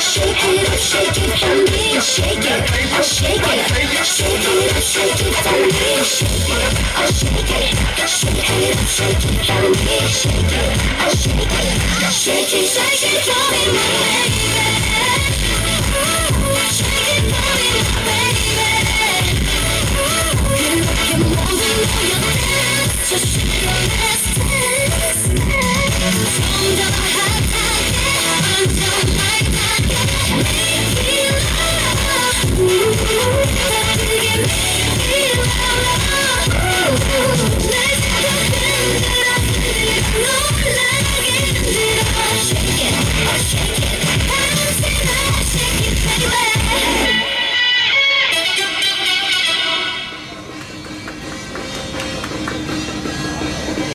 Shake it up, shake it for me. Shake it, I shake it. Shake it up, shake it for me. Shake it, I shake it. Shake it up, shake it for me. Shake it, I shake it. Shake it, shake it for me, baby. Shake it for me, baby. You're moving, you're dancing. Shit!